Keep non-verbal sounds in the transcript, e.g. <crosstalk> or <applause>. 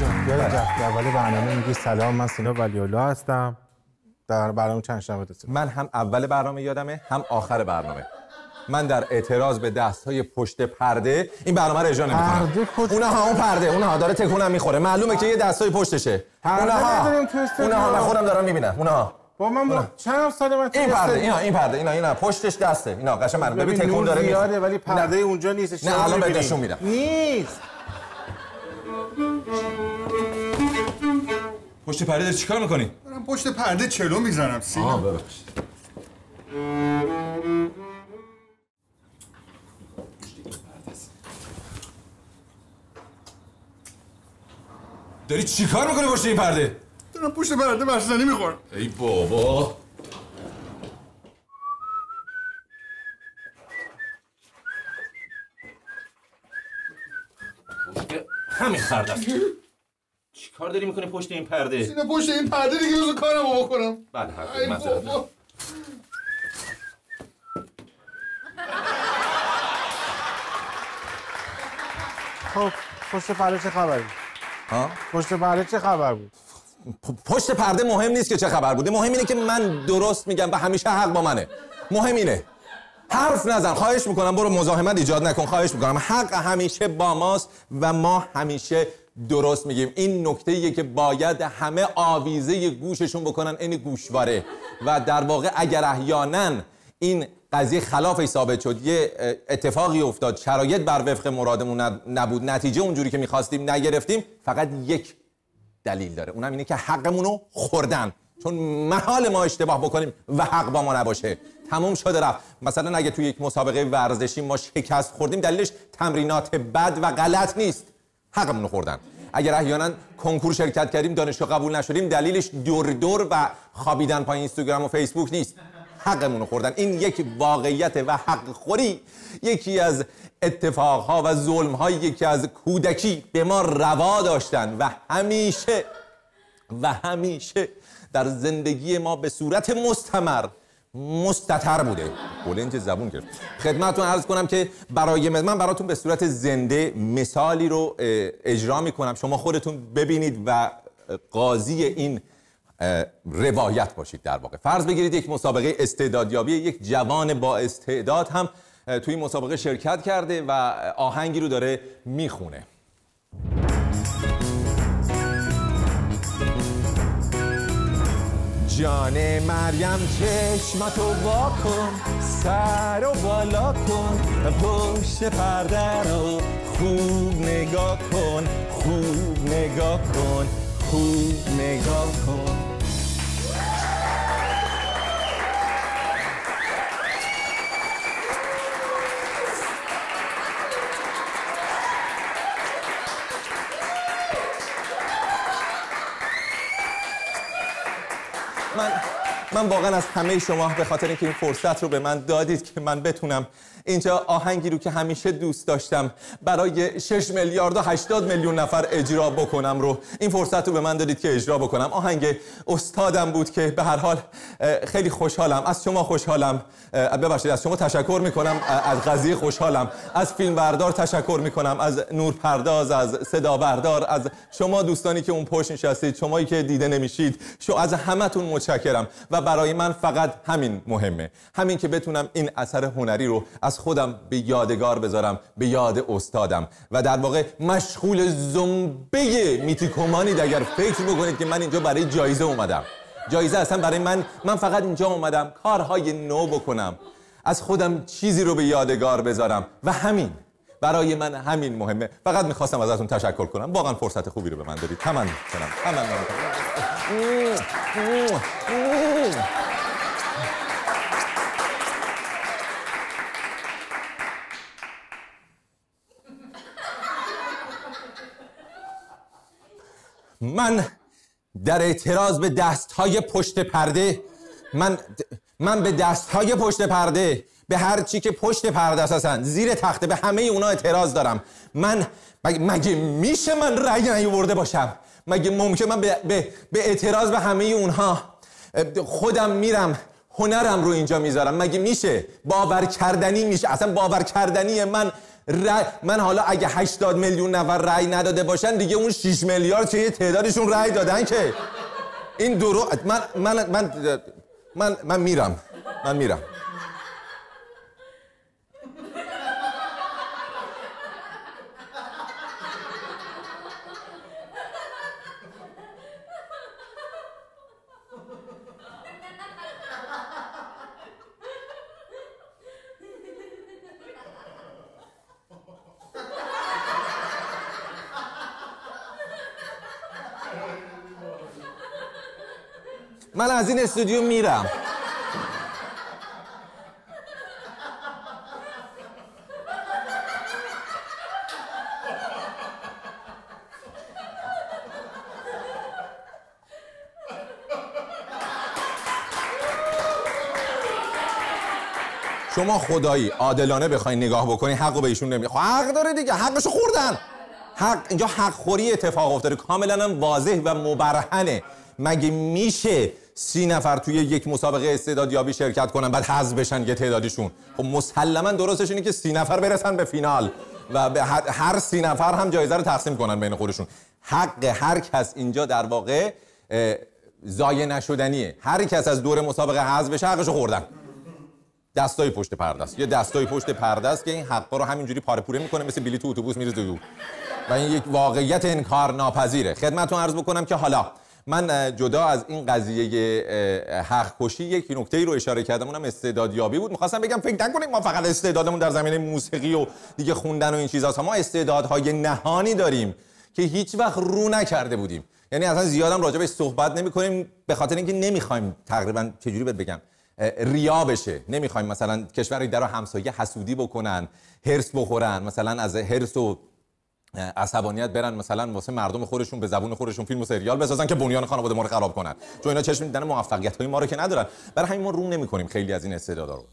جان اول برنامه میگی سلام من سینا ولیولا هستم. در برنامه چند شنبه من هم اول برنامه یادمه هم آخر برنامه. من در اعتراض به دست های پشت پرده این برنامه رو اجرا نمی‌کنم. پرده؟ اونها اون پرده اونها داره تکونم می‌خوره. معلومه که یه دست های پشتشه اونها. اونها من خودم دارم می‌بینم. اونها با من با چند سال من این پرده اینا این پرده اینا اینا. پشتش دسته. اینا قشنگ من ببین تکون داره. زیاده ولی پرده اونجا نیست. نه، الان بهت نشون میدم. نیست. پشت پرده داری چیکار می‌کنی؟ دارم پشت پرده چلو می‌زنم سینا. آه ببخشید. داری چیکار می‌کنی پشت این پرده؟ دارم پشت پرده بستنی می‌خورم. ای بابا. همین است. چیکار داری می‌کنی پشت این پرده؟ سینا پشت این پرده دیگه بزن کارمو بکنم. بله حق ای معذرت بابا. خب پشت پرده چه خبری؟ ها؟ پشت پرده چه خبر بود؟ پ- پشت پرده مهم نیست که چه خبر بوده. مهم اینه که من درست میگم و همیشه حق با منه. مهم اینه. حرف نزن. خواهش می‌کنم برو مزاحمت ایجاد نکن. خواهش می‌کنم. حق همیشه با ماست و ما همیشه درست میگیم. این نکته ایه که باید همه آویزه گوششون بکنن. این گوشواره. و در واقع اگر احیانا این قضیه خلافش ثابت شد یه اتفاقی افتاد. شرایط بر وفق مرادمون نب- نبود. نتیجه اونجوری که می‌خواستیم نگرفتیم فقط یک دلیل داره. اونم اینه که حقمون رو خوردن. چون محال ما اشتباه بکنیم و حق با ما نباشه. تموم شده رفت. مثلا اگه توی یک مسابقه ورزشی ما شکست خوردیم دلیلش تمرینات بد و غلط نیست. حقمون خوردن. اگر احیانا کنکور شرکت کردیم دانشگاه قبول نشدیم دلیلش دور دور و خوابیدن پای اینستاگرام و فیسبوک نیست. حقمون خوردن. این یک واقعیت و حق خوری یکی از اتفاقها و ظلمهایی که از کودکی به ما روا داشتن و همیشه و همیشه در زندگی ما به صورت مستمر مستتر بوده. بلنج زبون گرفت. خدمتتون عرض کنم که برای من براتون به صورت زنده مثالی رو اجرا می‌کنم. شما خودتون ببینید و قاضی این روایت باشید در واقع. فرض بگیرید یک مسابقه استعدادیابی یک جوان با استعداد هم توی مسابقه شرکت کرده و آهنگی رو داره می‌خونه. جان مریم چشمتو وا کن سر و بالا کن پشت پرده رو خوب نگاه کن خوب نگاه کن خوب نگاه کن. من واقعا از همه شما به خاطر اینکه این فرصت رو به من دادید که من بتونم اینجا آهنگی رو که همیشه دوست داشتم برای 6 میلیارد و 80 میلیون نفر اجرا بکنم رو این فرصت رو به من دادید که اجرا بکنم. آهنگ استادم بود که به هر حال خیلی خوشحالم. از شما خوشحالم. ببخشید از شما تشکر می‌کنم. از قضیه خوشحالم. از فیلم بردار تشکر می‌کنم. از نور پرداز از صدا بردار از شما دوستانی که اون پشت نشستید شمایی که دیده نمیشید. شو از همتون متشکرم. و برای من فقط همین مهمه. همین که بتونم این اثر هنری رو از خودم به یادگار بذارم به یاد استادم. و در واقع مشغول زنبه میتیکومانید اگر فکر بکنید که من اینجا برای جایزه اومدم. جایزه اصلا برای من من فقط اینجا اومدم کارهای نو بکنم. از خودم چیزی رو به یادگار بذارم. و همین برای من همین مهمه. فقط می‌خواستم ازتون تشکر کنم. واقعا فرصت خوبی رو به من دادید. تمام کنم تمام <laughs> من در اعتراض به دست های پشت پرده من من به دست های پشت پرده به هر چی که پشت پرده هستن زیر تخته به همه اونا اعتراض دارم. من مگه, میشه من رأی نیاورده باشم؟ مگه ممکن من به, به, به اعتراض به همه اونها خودم میرم هنرم رو اینجا می‌ذارم. مگه میشه باور کردنی میشه؟ اصلا باور کردنی من رأی من حالا اگه 80 میلیون نفر رأی نداده باشن دیگه اون 6 میلیارد یه تعدادشون رأی دادن که؟ این درو من من من من, من میرم. من میرم. من از این استودیو میرم. شما خدایی عادلانه بخواین نگاه بکنین حقو به ایشون نمی خب حق داره دیگه حقشو خوردن. حق اینجا حق خوری اتفاق افتاده کاملا واضح و مبرهنه. مگه میشه سی نفر توی یک مسابقه استعدادیابی شرکت کنن بعد حذف بشن یه تعدادیشون. خب مسلما درستش اینه که سی نفر برسن به فینال و به هر سی نفر هم جایزه رو تقسیم کنن بین خودشون. حق هر کس اینجا در واقع زایه نشدنیه. هر کس از دور مسابقه حذف بشه حقشو خوردن. دستای پشت پرده است یه دستای پشت پرده است که این حقا رو همینجوری پاره پوره می‌کنه مثل بلیط اتوبوس میره تو و این یک واقعیت انکار ناپذیره خدمتتون عرض بکنم که حالا من جدا از این قضیه حق کشی یک نکته ای رو اشاره کردم اونم استعدادیابی بود. می‌خواستم بگم فکر نکنید ما فقط استعدادمون در زمینه موسیقی و دیگه خوندن و این چیزاست. ما استعدادهای نهانی داریم که هیچ وقت رو نکرده بودیم. یعنی اصلا زیادم راجع به صحبت نمی کنیم به خاطر اینکه نمی‌خوایم تقریبا چجوری بهت بگم ریا بشه. نمی‌خوایم مثلا کشوری در همسایه حسودی بکنن هرس بخورن مثلا از هرس و عصبانیت برن مثلا واسه مردم خودشون به زبون خودشون فیلم و سریال بسازن که بنیان خانواده ما رو خراب کنن. چون اینا چشم دیدن موفقیت های ما رو که ندارن. برای همین ما رو نمی‌کنیم خیلی از این استعدادا رو.